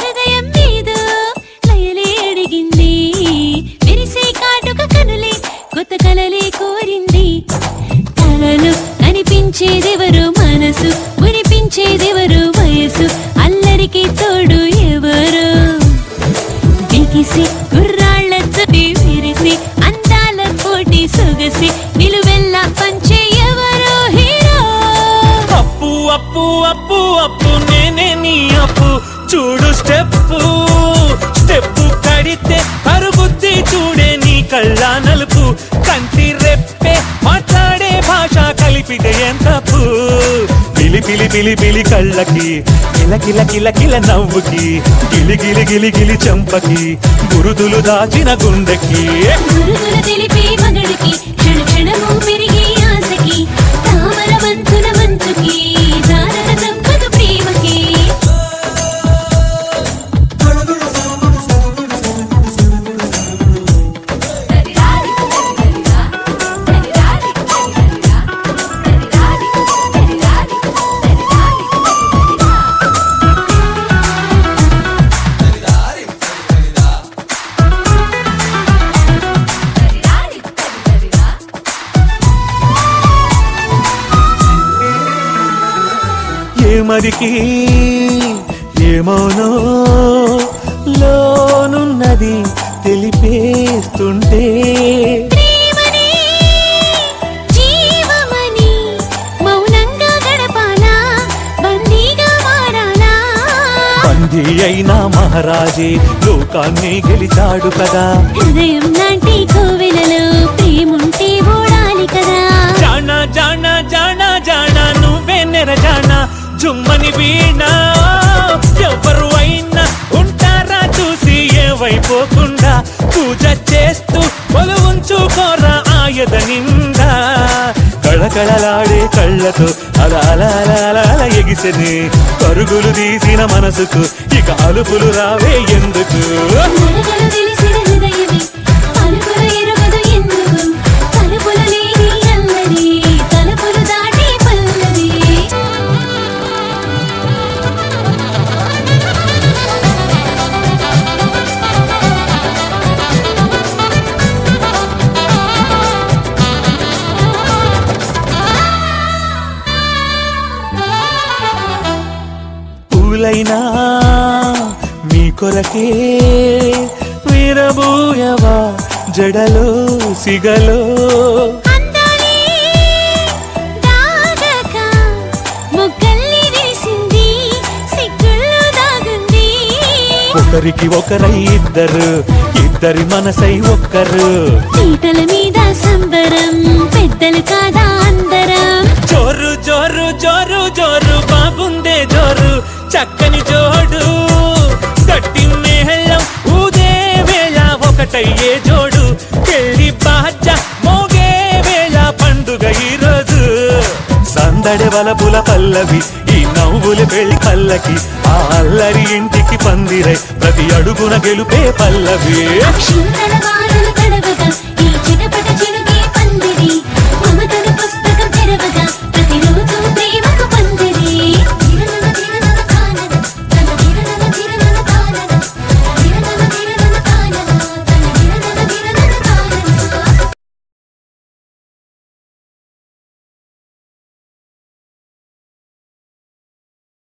హృదయం మీద లయలే అడిగింది. విరిసే కాటుక కనులే కొత్త కలలే కోరింది. కలలు కనిపించేదెవరు మనసు మునిపించేదెవరు వయసు అల్లరికి తోడు ఎవరు? బిగిసి గుర్రాళ్ళ తొడి విరిసి సొగసి నిలువెల్లా పంచే ఎవరు అప్పు అప్పు అప్పు అప్పు నేనే నీ అప్పు. చూడు స్టెప్పు. స్టెప్పు కడితే అరుగుద్ది చూడే నీ కళ్ళ నలుపు. కంటి రెప్పే మాట్లాడే భాష కలిపితే ఏం తప్పు? పిలి పిలి పిలి పిలి కళ్ళకి కిల కిల కిల కిల నవ్వుకి గిలి గిలి గిలి గిలి చెంపకి గురుదులు దాచిన గుండెకి. ఏమదికి ఏమోనో లోనున్నది తెలిపేస్తుంటే. బందీ అయిన మహారాజే లోకాన్ని గెలిచాడు కదా. హృదయం లాంటి కోవెలలో జుమ్మని వీణా ఎవరు అయినా ఉంటారా చూసి ఏవైపోకుండా పూజ చేస్తూ కొలువుంచుకోరా ఆయద నిండా. కళకళలాడే కళ్ళతో అలా అలా అలా అలా అలా ఎగిసెని పరుగులు తీసిన మనసుకు ఇక అలుపులు రావే ఎందుకు? పూలైనా మీ కొరకే వీరబూయవా జడలో సిగలో. ఒకరికి ఒకరై ఇద్దరు ఇద్దరి మనసై ఒక్కరు. మీద సంబరం దడవల పుల పల్లవి ఈ నవ్వులు పెళ్ళి పల్లకి. ఆ అల్లరి ఇంటికి పందిరై ప్రతి అడుగున గెలుపే పల్లవి.